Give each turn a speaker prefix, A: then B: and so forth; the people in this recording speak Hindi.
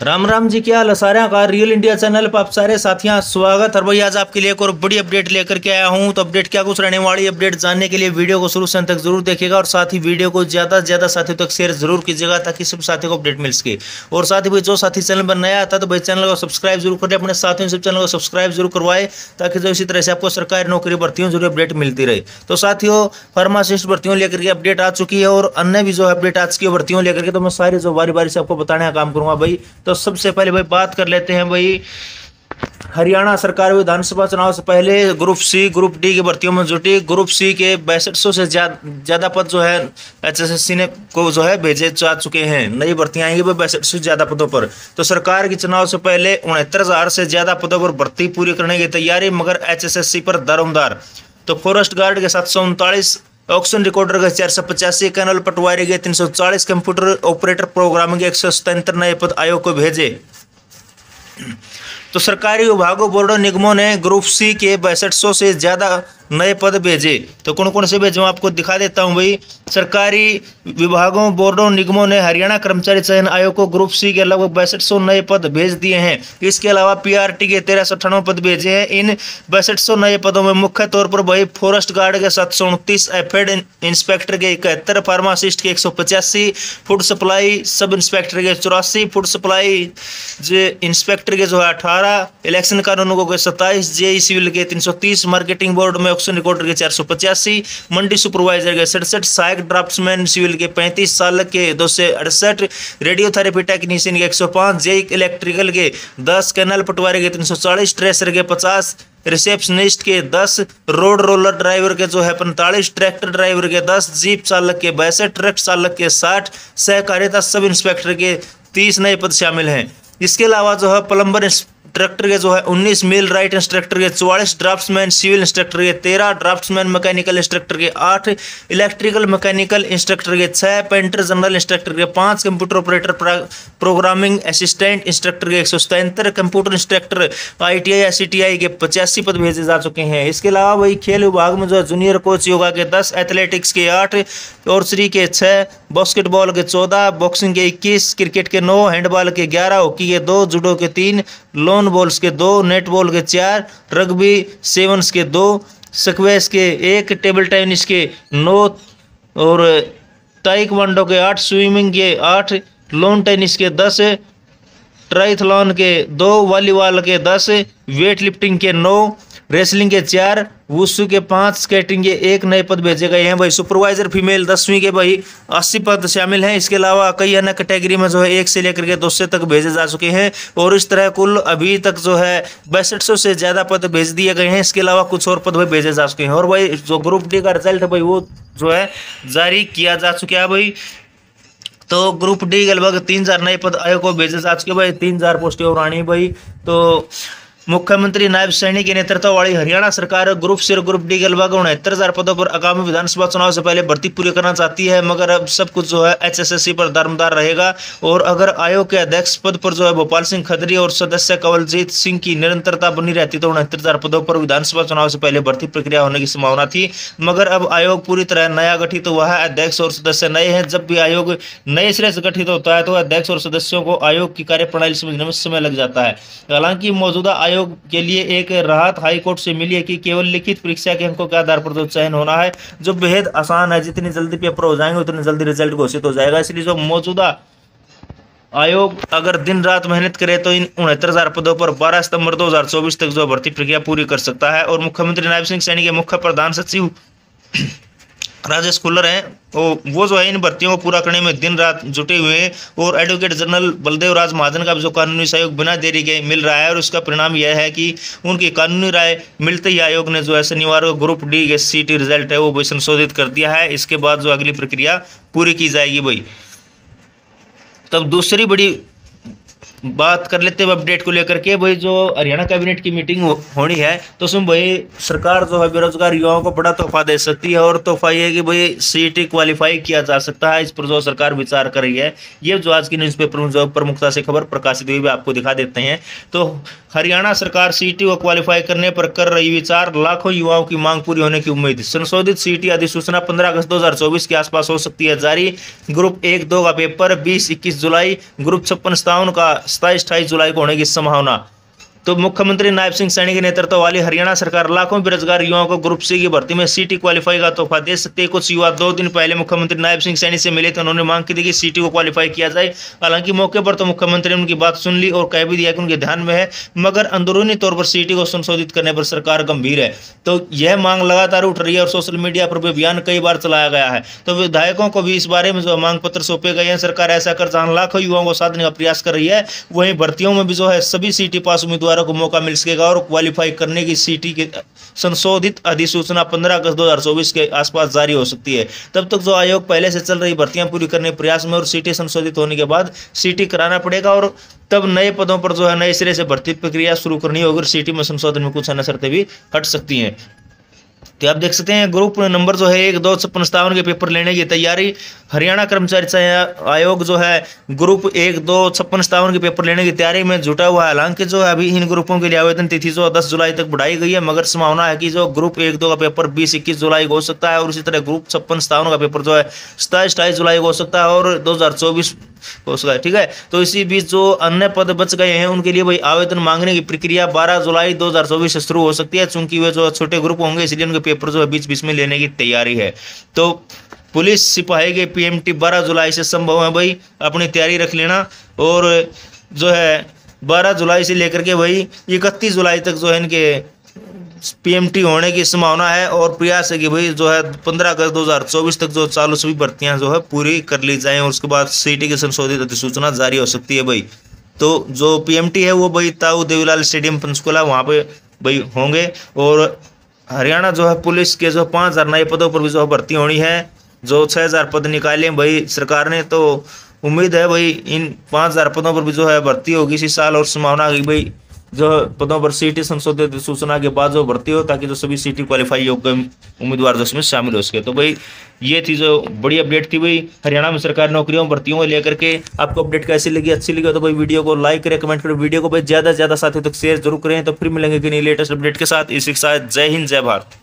A: राम राम जी क्या हाल सारे? का रियल इंडिया चैनल पर आप सारे साथियों स्वागत। है भाई आज आपके लिए एक और बड़ी अपडेट लेकर के आया हूँ। तो अपडेट क्या कुछ रहने वाली अपडेट जानने के लिए वीडियो को शुरू से अंत तक ज़रूर देखिएगा। और साथ ही वीडियो को ज़्यादा से ज़्यादा साथियों तक शेयर ज़रूर कीजिएगा, ताकि सब साथियों को अपडेट मिल सके। और साथ ही जो साथी चैनल पर नया आता तो भाई चैनल को सब्सक्राइब ज़रूर करें अपने साथियों सब चैनल को सब्सक्राइब ज़रूर करवाए, ताकि जो इसी तरह से आपको सरकारी नौकरी भर्तियों ज़रूर अपडेट मिलती रहे। तो साथियों फार्मासिस्ट भर्तियों लेकर के अपडेट आ चुकी है। और अन्य भी जो अपडेट आज की भर्तियों लेकर के तो मैं सारी जो बारी बारी से आपको बताने का काम करूँगा भाई। तो सबसे पहले भाई बात कर लेते हैं भाई, हरियाणा सरकार विधानसभा चुनाव से पहले ग्रुप सी, ग्रुप डी की भर्तियों में जुटी। ग्रुप सी के बैसठ सौ से ज़्यादा पद जो है, एचएसएससी ने को जो है भेजे जा चुके हैं। नई भर्तियाँ आएँगी बैसठ से ज़्यादा पदों पर। तो सरकार के चुनाव से पहले उनहत्तर हज़ार से ज़्यादा पदों पर भर्ती पूरी करने की तैयारी, मगर एचएसएससी पर दरमदार तो फॉरेस्ट गार्ड के सात सौ उनतालीस ऑक्शन रिकॉर्डर गए चार सौ पचासी कैनल पटवारी गए तीन सौ चालीस कंप्यूटर ऑपरेटर प्रोग्रामिंग एक सौ सतहत्तर नए पद आयोग को भेजे। तो सरकारी विभागों, बोर्डों, निगमों ने ग्रुप सी के बैसठ सौ से ज़्यादा नए पद भेजे। तो कौन कौन से भेजे? आपको दिखा देता हूँ भाई। सरकारी विभागों, बोर्डों, निगमों ने हरियाणा कर्मचारी चयन आयोग को ग्रुप सी के लगभग बैसठ सौ नए पद भेज दिए हैं। इसके अलावा पीआरटी के तेरह सौ अठानवे पद भेजे हैं। इन बैसठ सौ नए पदों में मुख्य तौर पर भाई फॉरेस्ट गार्ड के सात सौ उनतीस एफेड इंस्पेक्टर के इकहत्तर, फार्मासिस्ट के एक सौ पचासी, फ़ूड सप्लाई सब इंस्पेक्टर के चौरासी, फ़ूड सप्लाई जो इंस्पेक्टर के जो है अठारह, इलेक्शन कानूनों के सत्ताईस जे सिविल के तीन सौ तीस, मार्केटिंग बोर्ड में ऑप्शन रिकॉर्डर के चार सौ पचासी, मंडी सुपरवाइजर के सड़सठ, सहायक ड्राफ्ट्समैन सिविल के पैंतीस साल के दो सौ अड़सठ रेडियोथेरेपी टेक्नीशियन के एक सौ पाँच जे इलेक्ट्रिकल के दस, कैनल पटवारी के तीन सौ चालीस, ट्रेसर के पचास, रिसेप्शनिस्ट के दस, रोड रोलर ड्राइवर के जो है पैंतालीस, ट्रैक्टर ड्राइवर के दस, जीप चालक के बैसठ, ट्रक चालक के साठ, सहकारिता सब इंस्पेक्टर के तीस नए पद शामिल हैं। इसके अलावा जो है प्लम्बर इंस्ट्रक्टर के जो है 19 मिल राइट इंस्ट्रक्टर के 44 ड्राफ्ट्समैन सिविल इंस्ट्रक्टर के 13 ड्राफ्ट्समैन मैकेनिकल इंस्ट्रक्टर के 8 इलेक्ट्रिकल मैकेनिकल इंस्ट्रक्टर के 6 पेंटर जनरल इंस्ट्रक्टर के 5 computer operator programming assistant instructor के, एक कंप्यूटर इंस्ट्रक्टर आई टी के पचासी पद भेजे जा चुके हैं। इसके अलावा वही खेल विभाग में जो है जूनियर कोच योगा के दस एथलेटिक्स के आठ और श्री के छः बास्केटबॉल के चौदह बॉक्सिंग के इक्कीस क्रिकेट के नौ हैंडबॉल के ग्यारह हॉकी के दो जूडो के तीन लॉन बॉल्स के दो नेट बॉल के चार रग्बी सेवन्स के दो सक्वेस के एक टेबल टेनिस के नौ और टाइकवांडो के आठ स्विमिंग के आठ लॉन टेनिस के दस ट्राइथलॉन के दो वॉलीबॉल के दस वेट लिफ्टिंग के नौ रेसलिंग के चार वुसु के पाँच, स्केटिंग के एक नए पद भेजे गए हैं। भाई सुपरवाइजर फीमेल दसवीं के भाई अस्सी पद शामिल हैं। इसके अलावा कई अन्य कैटेगरी में जो है एक से लेकर के दो से तक भेजे जा चुके हैं। और इस तरह कुल अभी तक जो है बैसठ सौ से ज़्यादा पद भेज दिए गए हैं। इसके अलावा कुछ और पद भाई भेजे जा चुके हैं। और भाई जो ग्रुप डी का रिज़ल्ट है भाई वो जो है जारी किया जा चुका है भाई तो ग्रुप डी लगभग तीन हज़ार नए पद आयोग को भेजे जा चुके भाई तीन हज़ार पोस्टें और आनी भाई तो मुख्यमंत्री नायब सैनी के नेतृत्व वाली हरियाणा सरकार ग्रुप सी और ग्रुप डी के लगभग उनहत्तर हज़ार पदों पर आगामी विधानसभा चुनाव से पहले भर्ती पूरी करना चाहती है, मगर अब सब कुछ जो है एचएसएससी पर दरमदार रहेगा। और अगर आयोग के अध्यक्ष पद पर जो है भोपाल सिंह खदरी और सदस्य कंवलजीत सिंह की निरंतरता बनी रहती तो उनहत्तर हज़ार पदों पर विधानसभा चुनाव से पहले भर्ती प्रक्रिया होने की संभावना थी। मगर अब आयोग पूरी तरह नया गठित हुआ है, अध्यक्ष और सदस्य नए हैं। जब भी आयोग नए सिरे से गठित होता है तो अध्यक्ष और सदस्यों को आयोग की कार्यप्रणाली समझने में समय लग जाता है। हालाँकि मौजूदा आयोग आयोग के लिए एक राहत हाईकोर्ट से मिली है कि केवल लिखित परीक्षा के अंकों के आधार पर तो चयन होना है। जो बेहद आसान है, जितनी जल्दी पेपर हो जाएँगे, उतनी जल्दी रिज़ल्ट घोषित हो जाएगा। इसलिए जो मौजूदा आयोग अगर दिन रात मेहनत करे तो इन उनहत्तर हज़ार पदों पर 12 सितंबर 2024 तक जो भर्ती प्रक्रिया पूरी कर सकता है। और मुख्यमंत्री नायब सिंह सैनी के मुख्य प्रधान सचिव राजेश कुल्लर हैं। वो जो है, इन भर्तियों को पूरा करने में दिन रात जुटे हुए हैं और एडवोकेट जनरल बलदेव राज महाजन का जो कानूनी सहयोग बिना देरी के मिल रहा है और उसका परिणाम यह है कि उनकी कानूनी राय मिलते ही आयोग ने जो है, शनिवार को ग्रुप डी के सी रिज़ल्ट है, वो भी संशोधित कर दिया है। इसके बाद जो अगली प्रक्रिया पूरी की जाएगी भाई। तब दूसरी बड़ी बात कर लेते हैं अपडेट को लेकर के। भाई जो हरियाणा कैबिनेट की मीटिंग हो, होनी है तो उसमें भाई सरकार जो है बेरोजगार युवाओं को बड़ा तोहफा दे सकती है और तोहफा ये है कि भाई सी क्वालिफाई किया जा सकता है। इस पर जो सरकार विचार कर रही है ये जो आज की न्यूज़पेपर में जो प्रमुखता से खबर प्रकाशित हुई भी आपको दिखा देते हैं। तो हरियाणा सरकार सीटी को क्वालिफाई करने पर कर रही विचार लाखों युवाओं की मांग पूरी होने की उम्मीद। संशोधित सीटी अधिसूचना पंद्रह अगस्त दो हज़ार चौबीस के आसपास हो सकती है। जारी ग्रुप एक दो का पेपर बीस इक्कीस जुलाई ग्रुप छप्पन का सताईस अठाईस जुलाई को संभावना। तो मुख्यमंत्री नायब सिंह सैनी के नेतृत्व वाली हरियाणा सरकार लाखों बेरोजगार युवाओं को ग्रुप सी की भर्ती में सीटी क्वालिफाई का तोहफा दे सकते हैं। कुछ युवा दो दिन पहले मुख्यमंत्री नायब सिंह सैनी से मिले थे। उन्होंने मांग की थी कि सीटी को क्वालिफाई किया जाए। हालाँकि मौके पर तो मुख्यमंत्री ने उनकी बात सुन ली और कह भी दिया कि उनके ध्यान में है, मगर अंदरूनी तौर पर सीटी को संशोधित करने पर सरकार गंभीर है। तो यह मांग लगातार उठ रही है और सोशल मीडिया पर भी अभियान कई बार चलाया गया है। तो विधायकों को भी इस बारे में जो मांग पत्र सौंपे गए हैं। सरकार ऐसा कर जहाँ लाखों युवाओं को साधने का प्रयास कर रही है, वहीं भर्तियों में भी जो है सभी सीटी पास उम्मीदवारों को मौका मिल सकेगा और क्वालिफाई करने की सीटी के संशोधित अधिसूचना 15 अगस्त 2024 के आसपास जारी हो सकती है। तब तक जो आयोग पहले से चल रही भर्तियाँ पूरी करने प्रयास में और सीटी संशोधित होने के बाद सीटी कराना पड़ेगा और तब नए पदों पर जो है नए सिरे से भर्ती प्रक्रिया शुरू करनी होगी और सीटी में संशोधन में कुछ अन्य भी हट सकती हैं। तो आप देख सकते हैं, ग्रुप नंबर जो है एक, दो छप्पन सत्तावन के पेपर लेने की तैयारी हरियाणा कर्मचारी आयोग जो है ग्रुप एक, दो, छप्पन, सत्तावन के पेपर लेने की तैयारी में जुटा हुआ है। हालाँकि जो है, अभी इन ग्रुपों के लिए आवेदन तिथि जो दस जुलाई तक बढ़ाई गई है, मगर संभावना है कि जो ग्रुप एक, दो का पेपर बीस, इक्कीस जुलाई को हो सकता है, और इसी तरह ग्रुप छप्पन, सत्तावन का पेपर जो है, सताईस, अट्ठाईस जुलाई को हो सकता है, और दो हो सका ठीक है? तो इसी बीच जो अन्य पद बच गए हैं, उनके लिए भाई आवेदन मांगने की प्रक्रिया 12 जुलाई 2024 से शुरू हो सकती है, चूँकि वे जो छोटे ग्रुप होंगे, इसलिए उनके पेपर जो है बीच बीच में लेने की तैयारी है। तो पुलिस सिपाही के पीएमटी 12 जुलाई से संभव है भाई, अपनी तैयारी रख लेना। और जो है 12 जुलाई से लेकर के भाई, इकतीस जुलाई तक जो है इनके पीएमटी होने की संभावना है। और प्रयास है कि भाई, जो है, पंद्रह अगस्त दो हज़ार चौबीस तक जो चालू सभी भर्तियाँ जो है पूरी कर ली जाएँ और उसके बाद सीटी की संशोधित अधिसूचना जारी हो सकती है भाई। तो जो पीएमटी है वो भाई, ताऊ देवीलाल स्टेडियम पंचकुला वहाँ पे भाई होंगे। और हरियाणा जो है पुलिस के जो पाँच हज़ार नए पदों पर भी जो भर्ती होनी है। जो छः हज़ार पद निकाले भाई सरकार ने तो उम्मीद है भाई इन पाँच हज़ार पदों पर भी जो है भर्ती होगी इसी साल और संभावना की भाई जो पदों पर सीटी संशोधित सूचना के बाद जो भर्ती हो, ताकि जो सभी सीटी क्वालिफाई योग्य उम्मीदवार जो इसमें शामिल हो सके। तो भाई ये थी जो बड़ी अपडेट थी भाई। हरियाणा में सरकार नौकरियों, भर्तियों को लेकर के आपको अपडेट कैसी लगी, अच्छी लगी तो भाई वीडियो को लाइक करें कमेंट करें। वीडियो को भाई ज़्यादा से ज़्यादा साथियों तक शेयर ज़रूर करें। तो फिर मिलेंगे कि नहीं लेटेस्ट अपडेट के साथ। इसी के साथ जय हिंद, जय भारत।